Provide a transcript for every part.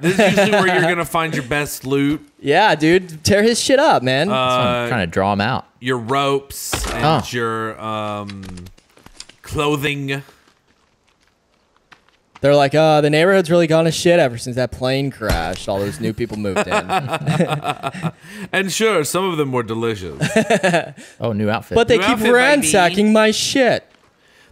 This is usually where you're gonna find your best loot, Yeah, dude, tear his shit up, man. I'm uh, trying to draw him out. your ropes, and Oh. your um, clothing. They're like, uh, the neighborhood's really gone to shit ever since that plane crashed. All those new people moved in. And sure, some of them were delicious. Oh, new outfit. But they New keep outfit, baby. ransacking my shit.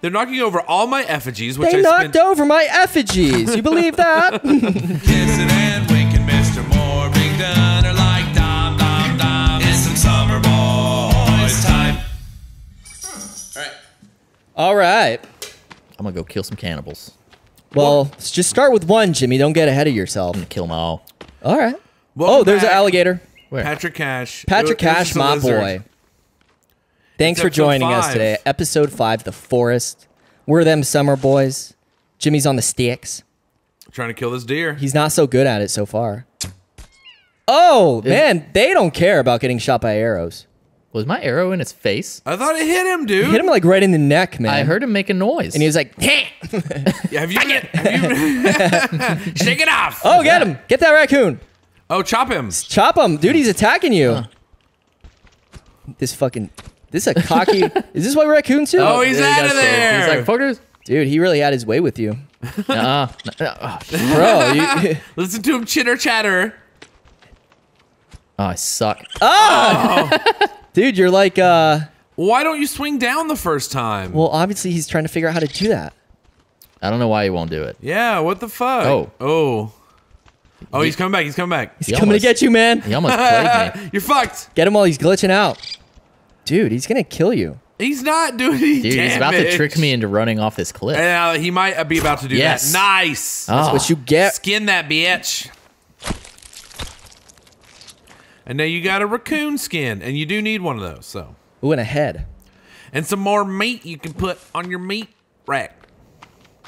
They're knocking over all my effigies, which They I knocked spent. over my effigies. You believe that? Kissing and winking, Mr. Moore, Big Dun are like dom dom dom. It's some summer boys time. All right. I'm gonna go kill some cannibals. Well, s- just start with one, Jimmy. Don't get ahead of yourself. I'm gonna kill them all. All right. Welcome oh, there's an alligator. Where? Patrick Cash. Patrick It Cash, my lizard. boy. Thanks for episode joining us today. Episode five, The Forest. We're them summer boys. Jimmy's on the sticks. Trying to kill this deer. He's not so good at it so far. Oh, man, they don't care about getting shot by arrows. Was my arrow in his face? I thought it hit him, dude. Hit him like right in the neck, man. I heard him make a noise. And he was like, Yeah, have you been, have you Shake it off. oh, get him. Get that raccoon. Oh, chop him. Chop him. Dude, he's attacking you. This fucking. This is a cocky. is this what raccoons do? Oh, he's out of there. He's like, fuckers. Dude, he really had his way with you. Uh-uh. Oh. Bro, you, Listen to him chitter chatter. Oh, I suck. dude, you're like, uh, Why don't you swing down the first time? well, obviously he's trying to figure out how to do that. I don't know why he won't do it. yeah, what the fuck? Oh. Oh. Oh, he's coming back. He's coming back. He's He coming almost- to get you, man. He almost played me. You're fucked. Get him while he's glitching out. Dude, he's gonna kill you. He's not doing any Dude, he's about to trick me into running off this cliff. And uh, he might be about to do Yes. that. Nice. Oh, What you get? Skin that bitch. And now you got a raccoon skin, and you do need one of those. So, Ooh, and a head. and some more meat you can put on your meat rack,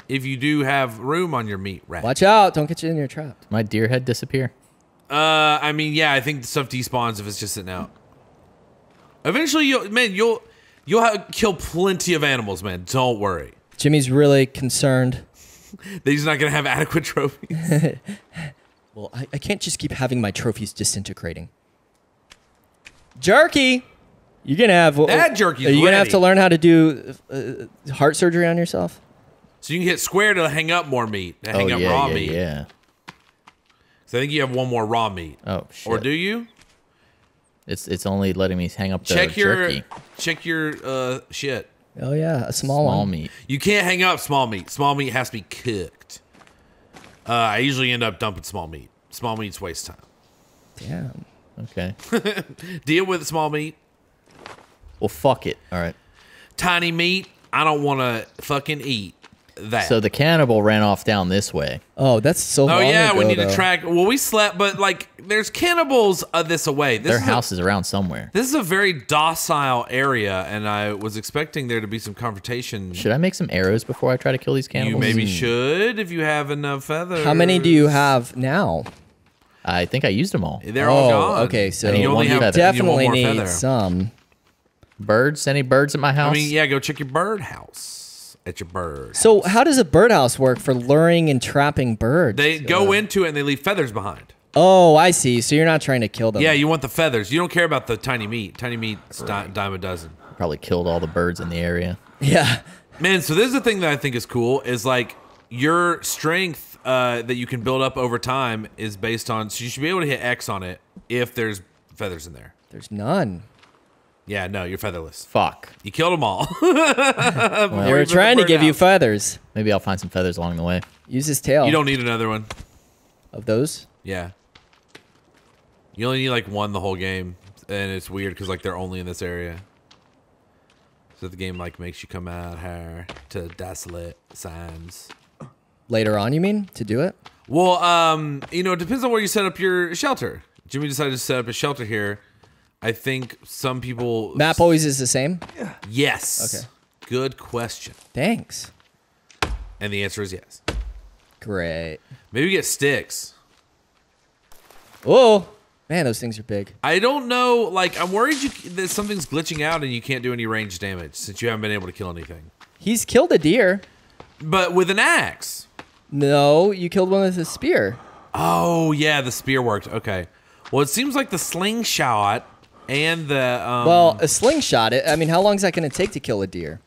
if you do have room on your meat rack. Watch out! Don't get you in your trap. my deer head disappear. Uh, I mean, yeah, I think the stuff despawns if it's just sitting out. Eventually, you'll man, you'll you'll have, kill plenty of animals, man. Don't worry. Jimmy's really concerned. That he's not gonna have adequate trophies. Well, I, I can't just keep having my trophies disintegrating. Jerky, you're gonna have That jerky's Are you gonna have to learn how to do uh, heart surgery on yourself? so you can hit square to hang up more meat, to hang oh, up yeah, raw yeah, meat. yeah. So I think you have one more raw meat. Oh, shit. Or do you? It's it's only letting me hang up the check your jerky. check your uh shit. Oh yeah, a small, Small one. meat. You can't hang up small meat. Small meat has to be cooked. Uh, I usually end up dumping small meat. Small meat's waste time. Damn. Okay. Deal with small meat. well, fuck it. All right. Tiny meat, I don't want to fucking eat that. So the cannibal ran off down this way. Oh, that's so. oh long yeah, ago, we need though. to track. Well, we slept, but like, there's cannibals uh, this away. This Their is a- house is around somewhere. this is a very docile area, and I was expecting there to be some confrontation. Should I make some arrows before I try to kill these you cannibals? maybe should if you have enough feathers. How many do you have now? I think I used them all. They're all oh, gone. okay. So you only have feather. definitely more need feather. some. Birds? Any birds at my house? I mean, yeah, go check your bird house at your bird. So how does a birdhouse work for luring and trapping birds? They go into it and they leave feathers behind. Oh, I see. So you're not trying to kill them. Yeah, you want the feathers. You don't care about the tiny meat. Tiny meat's di- dime a dozen. Probably killed all the birds in the area. Yeah. Man, so this is the thing that I think is cool is like your strength uh, that you can build up over time is based on. So you should be able to hit X on it if there's feathers in there. There's none. Yeah, no, you're featherless. Fuck. You killed them all. They were put trying to bird give you feathers. Maybe I'll find some feathers along the way. Use his tail. you don't need another one. of those. Yeah. You only need like one the whole game, and it's weird because like they're only in this area. So the game like makes you come out here to desolate sands. Later on, you mean to do it? Well, um, you know, it depends on where you set up your shelter. Jimmy decided to set up a shelter here. I think some people Map always is the same. Yes. Okay. Good question. Thanks. And the answer is yes. Great. Maybe get sticks. Oh man, those things are big. I don't know. Like, I'm worried you, that something's glitching out and you can't do any range damage since you haven't been able to kill anything. He's killed a deer. But with an axe. No, you killed one with a spear. Oh yeah, the spear worked. Okay. Well, it seems like the slingshot and the um, Well, a slingshot. It, I mean, how long is that going to take to kill a deer?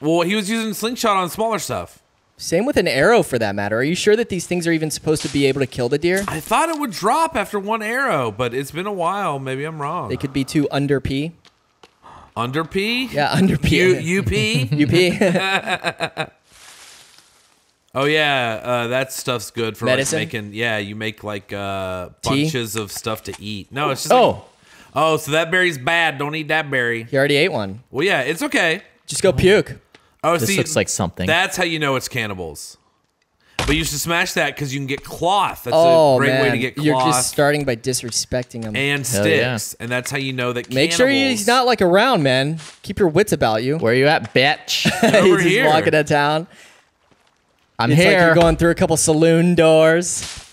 well, he was using slingshot on smaller stuff. Same with an arrow, for that matter. Are you sure that these things are even supposed to be able to kill the deer? I thought it would drop after one arrow, but it's been a while. Maybe I'm wrong. They could be too under P. Under P? Yeah, under P. U, UP? UP. oh yeah, uh, that stuff's good for like, making. Yeah, you make like uh, Tea? bunches of stuff to eat. No, it's just. like- oh, so that berry's bad. Don't eat that berry. he already ate one. Well, yeah, it's okay. Just go puke. Oh, This see, looks like something. That's how you know it's cannibals. But you should smash that because you can get cloth. That's oh a great man, way to get cloth you're just starting by disrespecting them. and Hell yeah. sticks, and that's how you know that. Make sure he's not like around, man. Keep your wits about you. Where are you at, bitch? Over He's just walking to town. I'm It's like here. you're going through a couple saloon doors.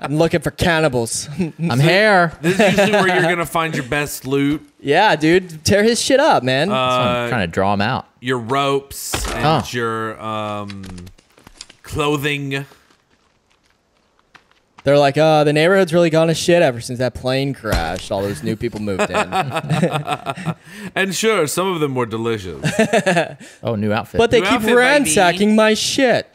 I'm looking for cannibals. I'm here. This is usually where you're gonna find your best loot, yeah, dude, tear his shit up, man. I'm uh, trying to draw him out. your ropes, and Oh. your um, clothing. They're like, uh, the neighborhood's really gone to shit ever since that plane crashed. All those new people moved in. And sure, some of them were delicious. Oh, new outfit. But they New keep ransacking my shit.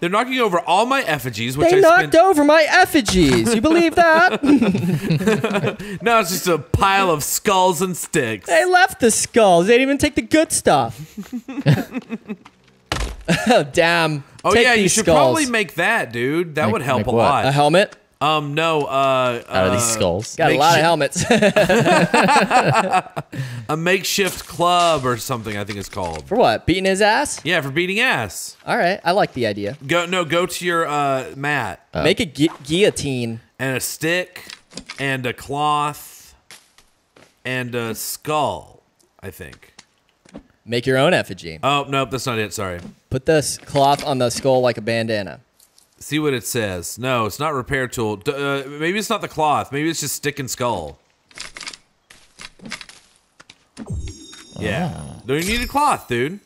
They're knocking over all my effigies, which They I knocked spent. over my effigies. You believe that? Now it's just a pile of skulls and sticks. they left the skulls. They didn't even take the good stuff. oh, damn. Oh Take yeah, you should skulls. probably make that, dude. That Make- would help a what? lot. a helmet. Um, no, uh, out of these uh, skulls. Got a lot of helmets. a makeshift club or something. I think it's called. for what? Beating his ass? Yeah, for beating ass. All right. I like the idea. Go no, go to your uh, mat Make a gu- guillotine. and a stick and a cloth and a skull. I think. Make your own effigy. Oh nope, that's not it. Sorry. Put this cloth on the skull like a bandana. See what it says. No, it's not repair tool. D- uh, maybe it's not the cloth. Maybe it's just stick and skull. Yeah. No, you need a cloth, dude.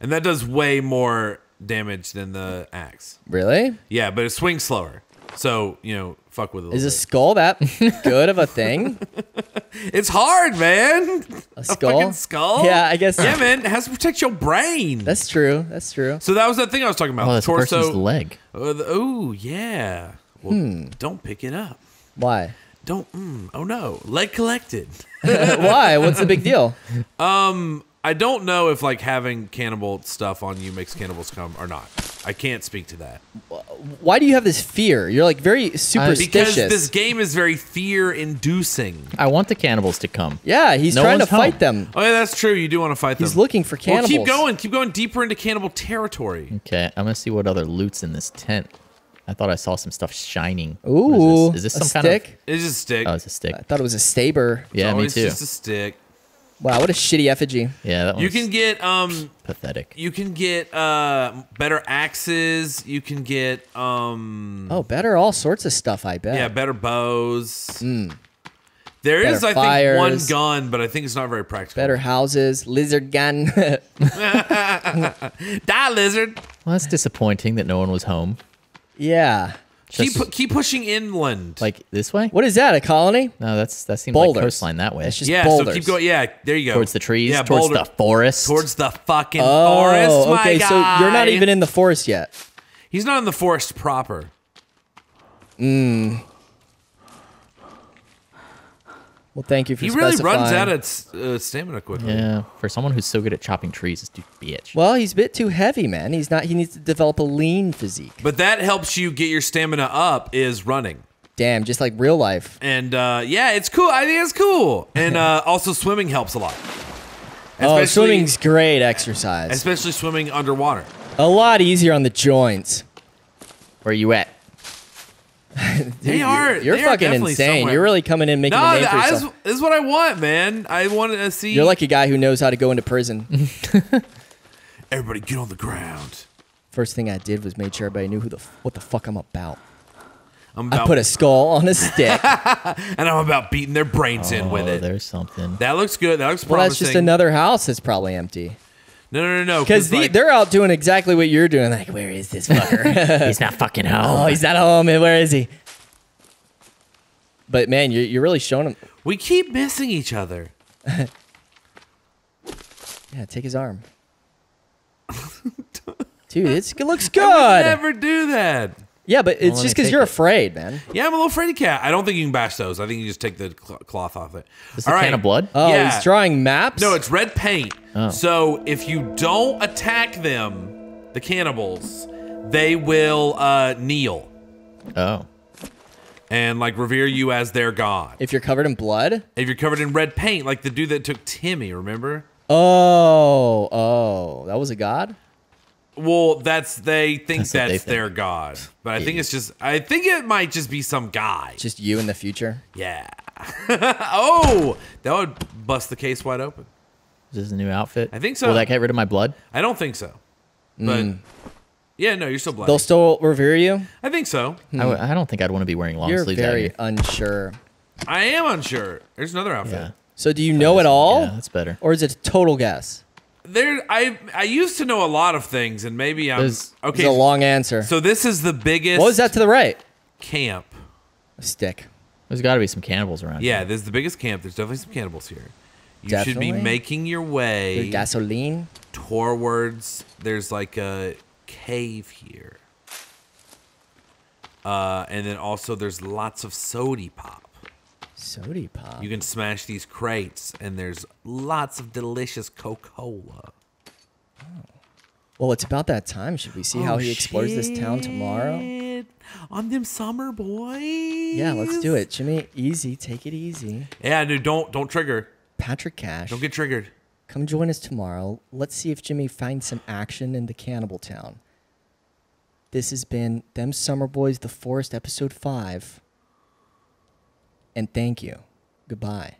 And that does way more damage than the axe. Really? Yeah, but it swings slower. So, you know, fuck with it. Is a skull that good of a thing? It's hard, man. A skull? fucking skull? Yeah, I guess. Yeah, man. It has to protect your brain. That's true. That's true. so that was that thing I was talking about. Oh, that's the Torso. person's leg. Uh, the- oh, yeah. Well, Hmm. don't pick it up. Why? Don't. Mm, oh no, leg collected. Why? What's the big deal? Um, I don't know if like having cannibal stuff on you makes cannibals come or not. I can't speak to that Why do you have this fear? You're like very superstitious. because this game is very fear-inducing. I want the cannibals to come. yeah, he's No trying to home. fight them. Oh yeah, that's true. You do want to fight them. He's looking for cannibals. Well, keep going. Keep going deeper into cannibal territory. Okay, I'm gonna see what other loot's in this tent. I thought I saw some stuff shining. Ooh, is this? Is this a some stick? kind It's just a stick. of? Oh, it's a stick. I thought it was a staber. Yeah, me Always too. just a stick. Wow, what a shitty effigy. Yeah, that You can get um. pathetic. You can get uh better axes. You can get um. Oh, better all sorts of stuff. I bet. Yeah, better bows. There is, Better I think, one gun, but I think it's not very practical. Better houses, lizard gun. Die, lizard. Well, that's disappointing that no one was home. yeah. Keep Just- keep pushing inland. Like this way? What is that? A colony? No, that's that seems Boulders. like coastline that way. It's just yeah, boulders. so keep going. Yeah, there you go. towards the trees, Yeah, towards boulder- the forest. towards the fucking Oh, forest, my okay. So you're not even in the forest yet. He's not in the forest proper. Hmm. Well, thank you for He really specifying. runs out of uh, stamina quickly. Yeah, for someone who's so good at chopping trees, this dude's a bitch. Well, he's a bit too heavy, man. He's not. He needs to develop a lean physique. But that helps you get your stamina up is running. Damn, just like real life. And uh, yeah, it's cool. I think it's cool. And uh, also swimming helps a lot. Oh, swimming's great exercise. especially swimming underwater. a lot easier on the joints. Where are you at? They are. You're they are fucking definitely insane. somewhere. You're really coming in making no. a name for I yourself. just- this is what I want, man. I want to see. You're like a guy who knows how to go into prison. everybody get on the ground. First thing I did was made sure everybody knew who the f- what the fuck I'm about. I'm I put a skull on a stick. and I'm about beating their brains in oh, with Oh, it. there's something. That looks good. That looks well, promising. that's just another house that's probably empty. No, no, no, no. Because the, like, they're out doing exactly what you're doing. Like, where is this fucker? He's not fucking home. oh, he's not home. and Where is he? But man, you're, you're really showing him. we keep missing each other. Yeah, take his arm. Dude, it's, it looks good. I would good. never do that. yeah, but it's let just because you're it. afraid, man. Yeah, I'm a little fraidy cat. I don't think you can bash those. I think you just take the cloth off it. Is this a can of blood? Oh, Yeah. he's drawing maps. No, it's red paint. Oh. So if you don't attack them, the cannibals, they will uh, kneel Oh. and like revere you as their god. if you're covered in blood. If you're covered in red paint, like the dude that took Timmy, remember? Oh, oh, that was a god. Well, that's they think That's that's, what they think. their god, but I think it's just I think it might just be some guy. Just you in the future. Yeah. oh, that would bust the case wide open. Is this a new outfit? I think so. Will that get rid of my blood? I don't think so, but mm. yeah, no, you're still black. They'll still revere you. I think so. Hmm. I w- I don't think I'd want to be wearing long You're sleeves out very here. unsure. I am unsure. There's another outfit. Yeah. So do you know it all, Yeah, that's better. or is it a total guess? There, I I used to know a lot of things, and maybe I'm There's- okay. It's a long answer. so this is the biggest. what was that to the right? camp? A stick. There's got to be some cannibals around. Yeah, here. this is the biggest camp. There's definitely some cannibals here. You should be making your way Your gasoline. towards. There's like a cave here, uh, and then also there's lots of sody pop. Sody pop. You can smash these crates, and there's lots of delicious Coca-Cola. well, it's about that time. Should we see how Oh, he explores this town tomorrow? On them summer boys. Yeah, let's do it. Jimmy, easy. Take it easy. Yeah, dude, don't don't trigger. Patrick Cash. Don't get triggered. Come join us tomorrow. Let's see if Jimmy finds some action in the cannibal town. This has been Them Summer Boys, The Forest, Episode 5. And thank you. Goodbye.